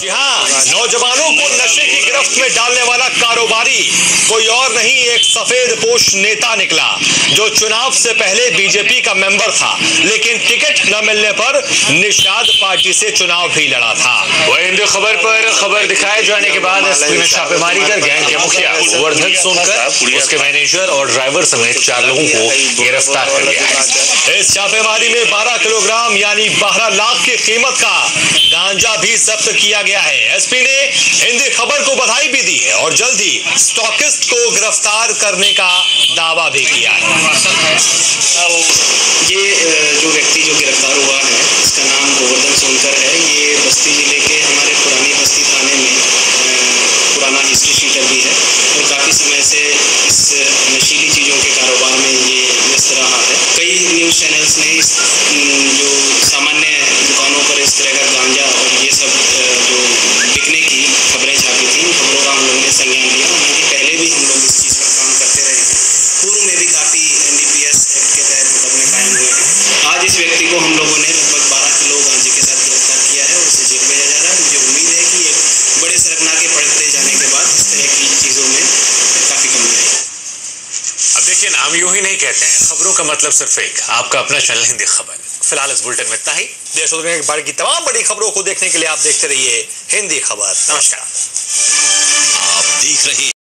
جی ہاں نوجوانوں کو نشے کی گرفت میں ڈالنے والا کاروباری کوئی اور نہیں ایک سفید پوش نیتا نکلا جو چناو سے پہلے بی جے پی کا ممبر تھا لیکن ٹکٹ نہ ملنے پر نشاد پارٹی سے چناو بھی لڑا تھا۔ وہ ہندو خبر پر خبر دکھائے جانے کے بعد ایس پی نے چھاپے ماری کر گینگ کے مکھیا وردھن سن کر اس کے مینیجر اور ڈرائیور سمیت چار لوگوں کو گرفتار کر لیا ہے۔ اس چھاپے ماری میں بارہ کلو گرام یعنی بارہ لاکھ کی قیمت کا گانجا بھی ضبط کیا گیا ہے۔ ایس پی نے ہندی خبر کو ہے اور جلد ہی سٹاکسٹ کو گرفتار کرنے کا دعویٰ بھی کیا ہے۔ یہ جو ویکتی جو گرفتار ہوا ہے، اس کا نام گووردھن سونکر ہے۔ یہ بستی ضلع کے ہمارے پرانی بستی تھانے میں پرانا ہسٹری شیٹر بھی ہے۔ اور کافی سمے سے اس لیکن ہم یوں ہی نہیں کہتے ہیں۔ خبروں کا مطلب صرف ایک، آپ کا اپنا چینل ہندی خبر۔ فی الحال اس بلٹن میں اتنا ہی۔ دیش دنیا کے بارے کی تمام بڑی خبروں کو دیکھنے کے لیے آپ دیکھتے رہیے ہندی خبر۔ نمسکار۔ آپ دیکھ رہے